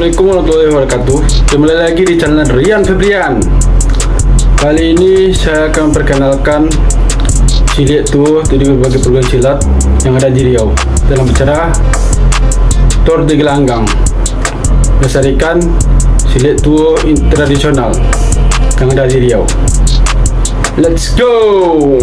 Assalamualaikum warahmatullahi wabarakatuh. Kembali lagi di channel Rian Febrian. Kali ini saya akan perkenalkan Silat tuh dari berbagai perguruan silat yang ada di Riau. Dalam acara Tor di Gelanggang Melestarikan silat tuh tradisional yang ada di Riau. Let's go!